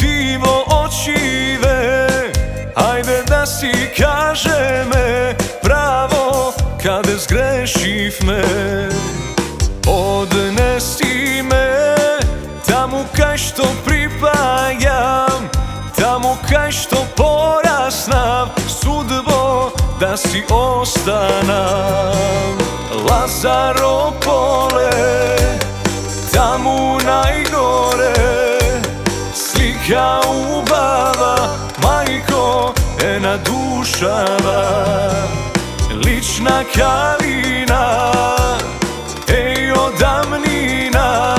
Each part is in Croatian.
divo očive Ajde da si kaže me pravo Kada zgrešiv me. Odnesi me Tamo kaj što pripajam Tamo kaj što porasnam Sudbo da si ostanam Lazaro pole Tamo najgore Slika ubava Majko ena dušava. Lična kalina Ej odamnina.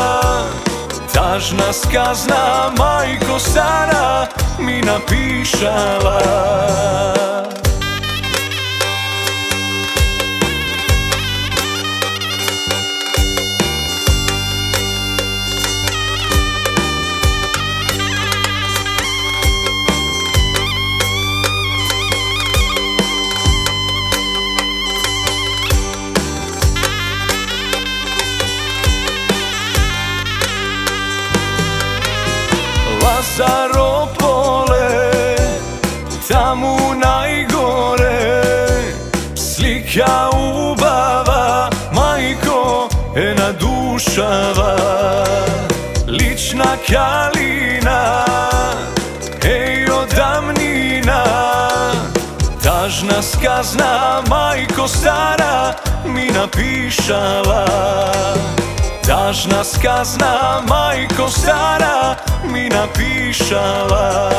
Tažna skazna majko stara Mi napišala Lazaropole Tamo najgore. Slika ubava Majko ena dušava. Lična kalina Ej odamnina. Tažna skazna majko stara mi napišala Tažna skazna majko stara mi napišala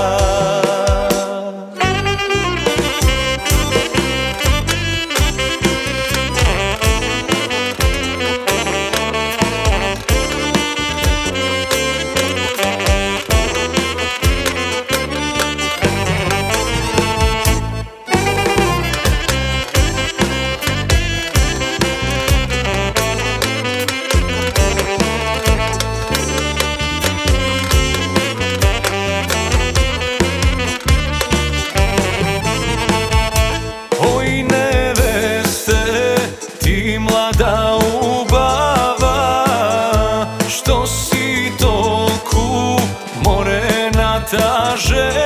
pritoku more nataže